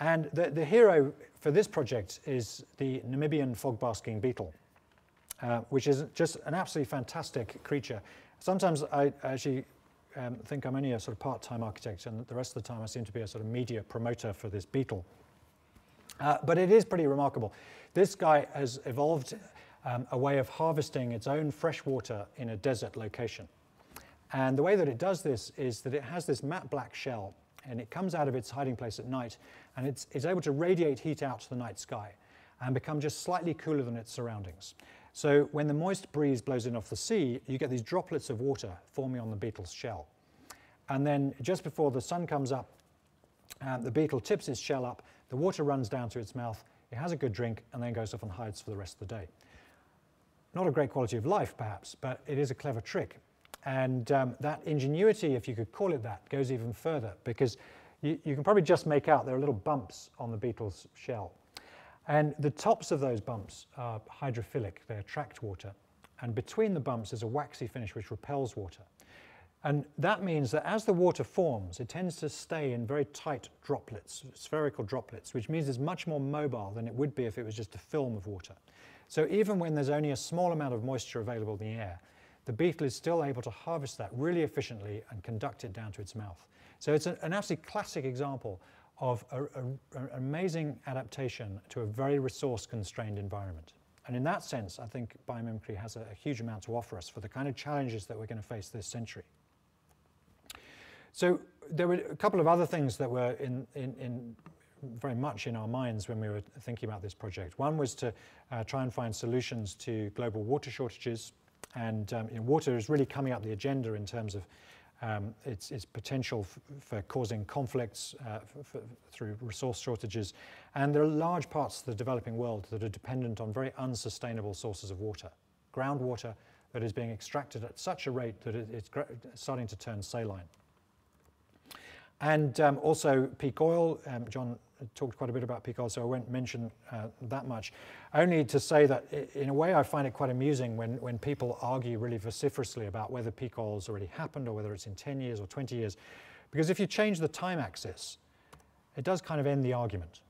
And the, the hero for this project is the Namibian fog-basking beetle, uh, which is just an absolutely fantastic creature. Sometimes I actually um, think I'm only a sort of part-time architect, and the rest of the time I seem to be a sort of media promoter for this beetle. Uh, but it is pretty remarkable. This guy has evolved um, a way of harvesting its own fresh water in a desert location. And the way that it does this is that it has this matte black shell and it comes out of its hiding place at night and it's, it's able to radiate heat out to the night sky and become just slightly cooler than its surroundings. So when the moist breeze blows in off the sea, you get these droplets of water forming on the beetle's shell. And then just before the sun comes up, uh, the beetle tips its shell up, the water runs down to its mouth, it has a good drink, and then goes off and hides for the rest of the day. Not a great quality of life, perhaps, but it is a clever trick. And um, that ingenuity, if you could call it that, goes even further because you, you, can probably just make out there are little bumps on the beetle's shell. And the tops of those bumps are hydrophilic, they attract water. And between the bumps is a waxy finish which repels water. And that means that as the water forms, it tends to stay in very tight droplets, spherical droplets, which means it's much more mobile than it would be if it was just a film of water. So even when there's only a small amount of moisture available in the air, the beetle is still able to harvest that really efficiently and conduct it down to its mouth. So it's an, absolutely classic example of an amazing adaptation to a very resource-constrained environment. And in that sense, I think biomimicry has a, a, huge amount to offer us for the kind of challenges that we're going to face this century. So there were a couple of other things that were in, in, in very much in our minds when we were thinking about this project. One was to uh, try and find solutions to global water shortages. And um, water is really coming up the agenda in terms of um, its, its, potential for causing conflicts uh, through resource shortages. And there are large parts of the developing world that are dependent on very unsustainable sources of water. Groundwater that is being extracted at such a rate that it, it's starting to turn saline. And um, also peak oil, um, John talked quite a bit about oil, so I won't mention uh, that much. Only to say that in a way I find it quite amusing when, when people argue really vociferously about whether oil already happened or whether it's in 10 years or 20 years. Because if you change the time axis, it does kind of end the argument.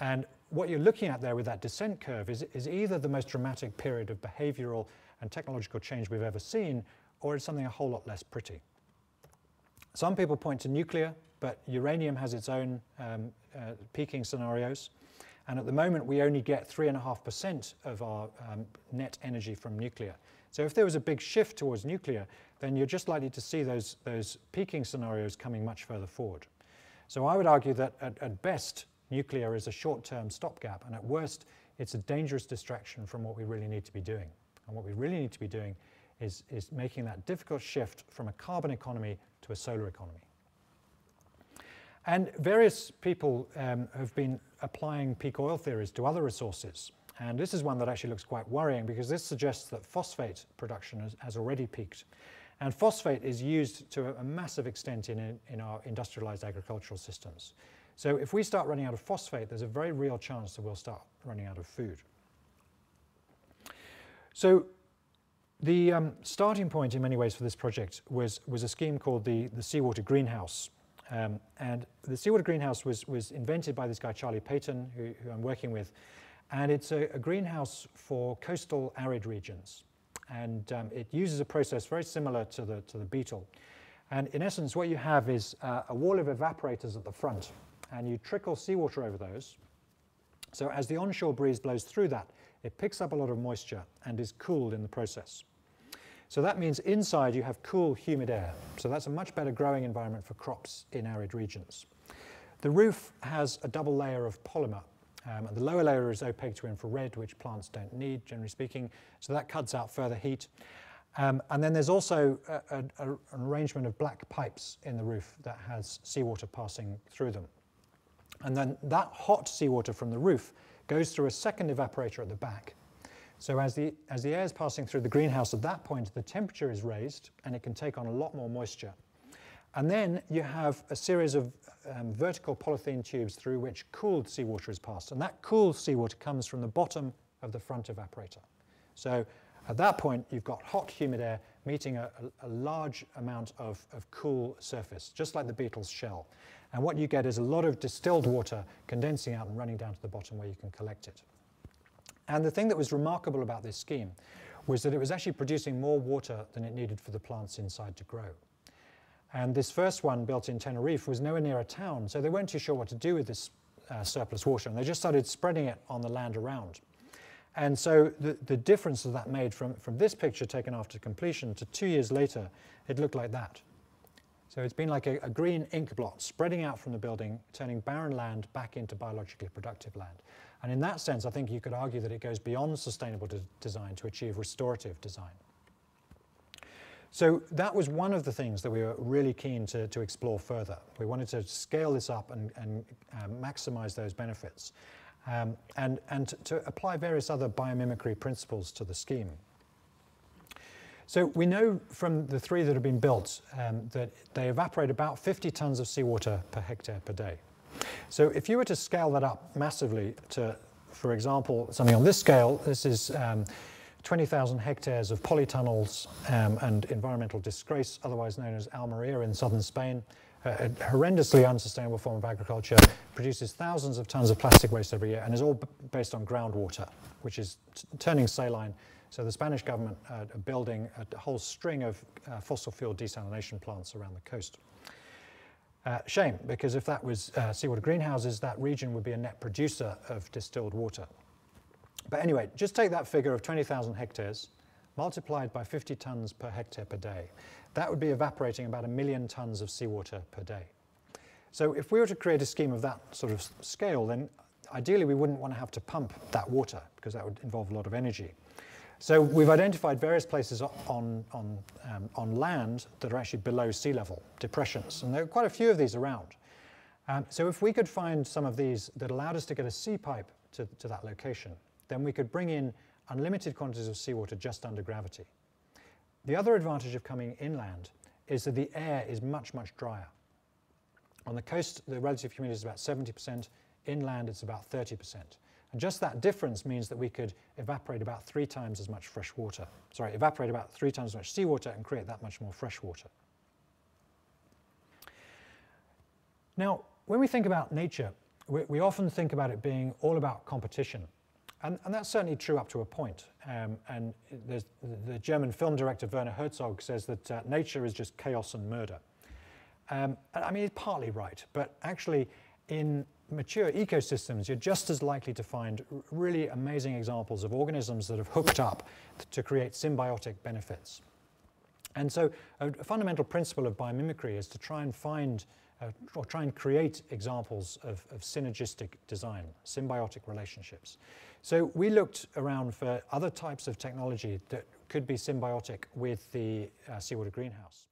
And what you're looking at there with that descent curve is, is either the most dramatic period of behavioral and technological change we've ever seen, or it's something a whole lot less pretty. Some people point to nuclear, but uranium has its own um, uh, peaking scenarios. And at the moment, we only get 3.5% of our um, net energy from nuclear. So if there was a big shift towards nuclear, then you're just likely to see those, those peaking scenarios coming much further forward. So I would argue that at, at best, nuclear is a short-term stopgap, and at worst, it's a dangerous distraction from what we really need to be doing. And what we really need to be doing is, is making that difficult shift from a carbon economy to a solar economy. And various people um, have been applying peak oil theories to other resources. And this is one that actually looks quite worrying because this suggests that phosphate production has, has already peaked. And phosphate is used to a, a massive extent in, in our industrialized agricultural systems. So if we start running out of phosphate, there's a very real chance that we'll start running out of food. So the um, starting point in many ways for this project was, was a scheme called the, the Seawater Greenhouse. Um, and the Seawater Greenhouse was, was invented by this guy, Charlie Paton, who, who I'm working with. And it's a, a, greenhouse for coastal arid regions. And um, it uses a process very similar to the, to the beetle. And in essence, what you have is uh, a wall of evaporators at the front, and you trickle seawater over those. So as the onshore breeze blows through that, it picks up a lot of moisture and is cooled in the process. So that means inside you have cool, humid air. So that's a much better growing environment for crops in arid regions. The roof has a double layer of polymer. Um, and the lower layer is opaque to infrared, which plants don't need, generally speaking. So that cuts out further heat. Um, and then there's also a, a, an arrangement of black pipes in the roof that has seawater passing through them. And then that hot seawater from the roof goes through a second evaporator at the back so as the, as the air is passing through the greenhouse at that point, the temperature is raised and it can take on a lot more moisture. And then you have a series of um, vertical polythene tubes through which cooled seawater is passed. And that cooled seawater comes from the bottom of the front evaporator. So at that point, you've got hot, humid air meeting a, a, a large amount of, of cool surface, just like the beetle's shell. And what you get is a lot of distilled water condensing out and running down to the bottom where you can collect it. And the thing that was remarkable about this scheme was that it was actually producing more water than it needed for the plants inside to grow. And this first one built in Tenerife was nowhere near a town, so they weren't too sure what to do with this uh, surplus water, and they just started spreading it on the land around. And so the, the difference that that made from, from this picture taken after completion to two years later, it looked like that. So it's been like a, a, green ink blot spreading out from the building, turning barren land back into biologically productive land. And in that sense, I think you could argue that it goes beyond sustainable de design to achieve restorative design. So that was one of the things that we were really keen to, to explore further. We wanted to scale this up and, and um, maximize those benefits um, and, and to apply various other biomimicry principles to the scheme. So we know from the three that have been built um, that they evaporate about 50 tons of seawater per hectare per day. So if you were to scale that up massively to, for example, something on this scale, this is um, 20,000 hectares of polytunnels um, and environmental disgrace, otherwise known as Almeria in southern Spain. A horrendously unsustainable form of agriculture, produces thousands of tons of plastic waste every year, and is all based on groundwater, which is turning saline. So the Spanish government uh, are building a whole string of uh, fossil fuel desalination plants around the coast. Uh, shame, because if that was uh, seawater greenhouses, that region would be a net producer of distilled water. But anyway, just take that figure of 20,000 hectares multiplied by 50 tons per hectare per day. That would be evaporating about a million tons of seawater per day. So if we were to create a scheme of that sort of scale, then ideally we wouldn't want to have to pump that water because that would involve a lot of energy. So we've identified various places on, on, um, on land that are actually below sea level, depressions, and there are quite a few of these around. Um, so if we could find some of these that allowed us to get a sea pipe to, to that location, then we could bring in unlimited quantities of seawater just under gravity. The other advantage of coming inland is that the air is much, much drier. On the coast, the relative humidity is about 70%, inland it's about 30%. And just that difference means that we could evaporate about three times as much fresh water. Sorry, evaporate about three times as much seawater and create that much more fresh water. Now, when we think about nature, we, we often think about it being all about competition. And, and, that's certainly true up to a point. Um, and the German film director Werner Herzog says that uh, nature is just chaos and murder. Um, I mean, he's partly right, but actually in mature ecosystems, you're just as likely to find really amazing examples of organisms that have hooked up to create symbiotic benefits. And so a, fundamental principle of biomimicry is to try and find uh, or try and create examples of, of, synergistic design, symbiotic relationships. So we looked around for other types of technology that could be symbiotic with the uh, seawater greenhouse.